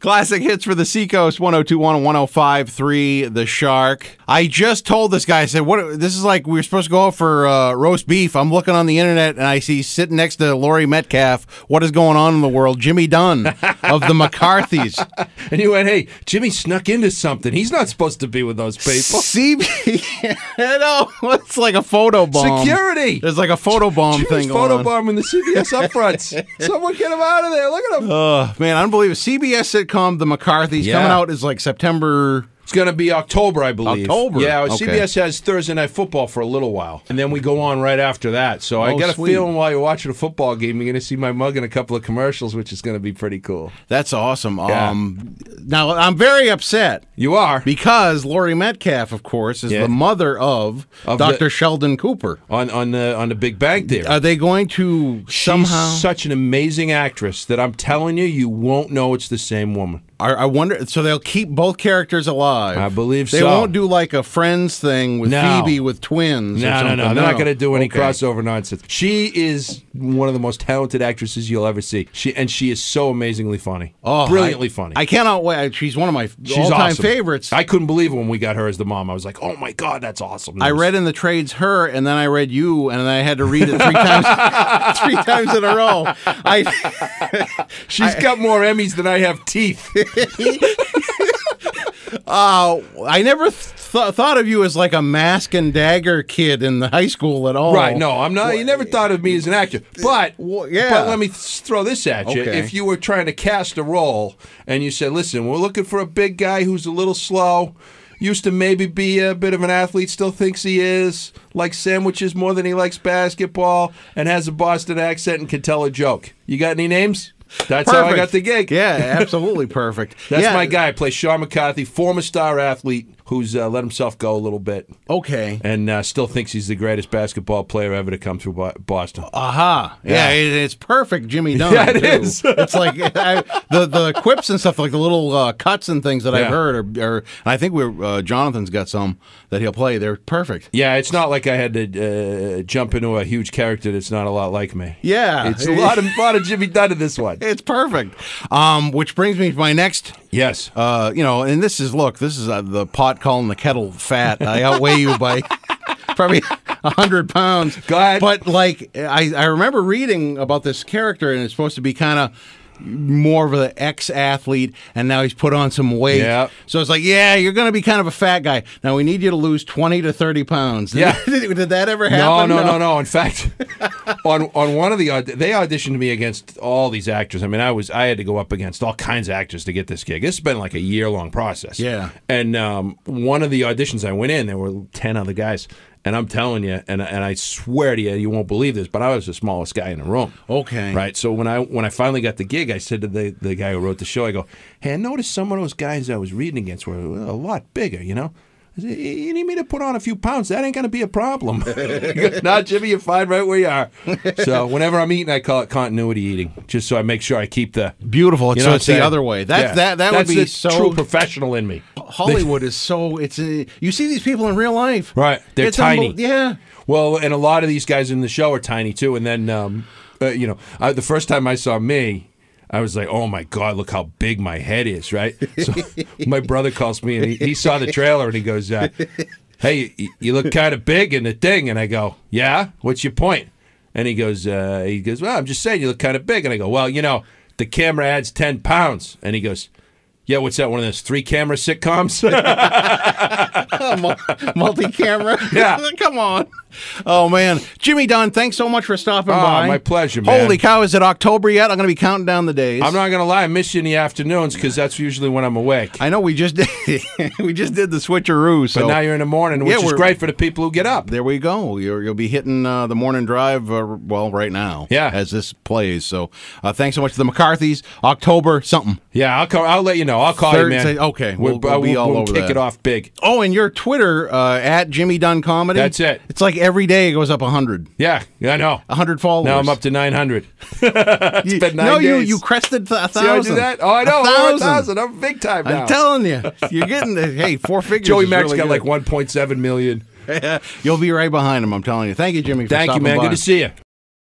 Classic hits for the Seacoast 1021 and 1053 The Shark. I just told this guy, I said, What this is like we were supposed to go out for uh, roast beef. I'm looking on the internet and I see sitting next to Laurie Metcalf, what is going on in the world? Jimmy Dunn of the McCarthys. And you went, hey, Jimmy snuck into something. He's not supposed to be with those people. CB no, it's like a photo bomb. Security. There's like a photo bomb Jimmy's thing going photo bomb in the CBS upfronts. Someone get him out of there. Look at him. Uh, man, unbelievable. CBS sitcom The McCarthys Yeah. coming out is like September. It's going to be October, I believe. October? Yeah, Okay. CBS has Thursday Night Football for a little while. And then we go on right after that. So I Oh, got a feeling while you're watching a football game, you're going to see my mug in a couple of commercials, which is going to be pretty cool. That's awesome. Yeah. Um, now I'm very upset You are. because Laurie Metcalf, of course, is Yeah. the mother of, Of Dr. the- Sheldon Cooper. on on the on the Big Bang Theory. Are they going to somehow? She's such an amazing actress that I'm telling you, you won't know it's the same woman. I, I wonder. So they'll keep both characters alive. I believe they so. They won't do like a Friends thing with No. Phoebe with twins. No, no, no. They're not going to do any Okay. crossover nonsense. She is one of the most talented actresses you'll ever see. She and she is so amazingly funny. Oh, brilliantly I- funny. I cannot wait. She's one of my She's all-time awesome. favorites. I couldn't believe it when we got her as the mom. I was like, "Oh my god, that's awesome!" I news." read in the trades her, and then I read you, and then I had to read it three times, three times in a row. I, She's got more Emmys than I have teeth. uh, I never th- thought of you as like a mask and dagger kid in the high school at all. Right? No, I'm not. You never thought of me as an actor, but Well, yeah. But let me th- throw this at you: Okay. if you were trying to cast a role and you said, "Listen, we're looking for a big guy who's a little slow." Used to maybe be a bit of an athlete, still thinks he is, likes sandwiches more than he likes basketball, and has a Boston accent and can tell a joke. You got any names? That's how I got the gig. Yeah, absolutely perfect. That's Yeah, my guy. I play Sean McCarthy, former star athlete who's uh, let himself go a little bit Okay. and uh, still thinks he's the greatest basketball player ever to come through Bo- Boston. Aha! Yeah, Yeah. it's perfect, Jimmy Dunn. Yeah, it too. is. it's like I, the the quips and stuff, like the little uh, cuts and things that I've heard, are, are and I think we're uh, Jonathan's got some that he'll play. They're perfect. Yeah, it's not like I had to uh, jump into a huge character that's not a lot like me. Yeah, It's a lot of lot of Jimmy Dunn in this one. It's perfect. Um, which brings me to my next. Yes. Uh, you know, and this is look, this is uh, the pot calling the kettle fat. I outweigh you by probably a hundred pounds. But like, I I remember reading about this character, and it's supposed to be kind of more of an ex-athlete and now he's put on some weight Yeah. so it's like yeah you're gonna be kind of a fat guy now we need you to lose 20 to 30 pounds Yeah. did, did that ever happen? No, happen no, no, no. In fact, on on one of the they auditioned me against all these actors. I mean, I was I had to go up against all kinds of actors to get this gig. This has been like a year long process. Yeah. And um, one of the auditions I went in, there were ten other guys, and I'm telling you, and and I swear to you, you won't believe this, but I was the smallest guy in the room. Okay. Right. So when I when I finally got the gig, I said to the the guy who wrote the show, I go, "Hey, I noticed some of those guys I was reading against were a lot bigger. You know." I said, You need me to put on a few pounds? That ain't going to be a problem. Nah, Jimmy, you're fine right where you are. So whenever I'm eating, I call it continuity eating, just so I make sure I keep the. beautiful You know what it's the other way that's Yeah. that that would be the so true professional in me. Hollywood is so it's a, you see these people in real life, Right. They're It's tiny. yeah, Well, and a lot of these guys in the show are tiny too. And then, um, uh, you know, I, the first time I saw me, I was like, "Oh my god, look how big my head is!" Right? So my brother calls me and he, he saw the trailer and he goes, uh, "Hey, you, you look kind of big in the thing." And I go, "Yeah, what's your point?" And he goes, uh, "He goes, well, I'm just saying you look kind of big." And I go, "Well, you know, the camera adds ten pounds." And he goes. Yeah, what's that? One of those three camera sitcoms? multi camera. Yeah. come on. Oh man, Jimmy Dunn, thanks so much for stopping Oh, by. my pleasure, man. Holy cow, is it October yet? I'm going to be counting down the days. I'm not gonna lie, I miss you in the afternoons because that's usually when I'm awake. I know we just did we just did the switcheroo, so But now you're in the morning, which Yeah, is great for the people who get up. there we go. You're, you'll be hitting uh, the morning drive. Uh, well, right now, Yeah. as this plays. So, uh, thanks so much to the McCarthy's. October something. Yeah, I'll call. I'll let you know. I'll call Third- you, man. say- okay, we'll- We'll, we'll be all over kick that. it off big. Oh, and your Twitter uh, at Jimmy Dunn Comedy. That's it. It's like every day it goes up hundred. Yeah, yeah, I know. hundred followers. Now I'm up to 900. it's been nine no, you days. you crested th- a See how I do that? Oh, I know. A Over a thousand. thousand. I'm big time now. I'm telling you, you're getting the hey four figures. Joey Mack's really got good. like 1.7 million. You'll be right behind him. I'm telling you. Thank you, Jimmy. For Thank you, man. by. Good to see you.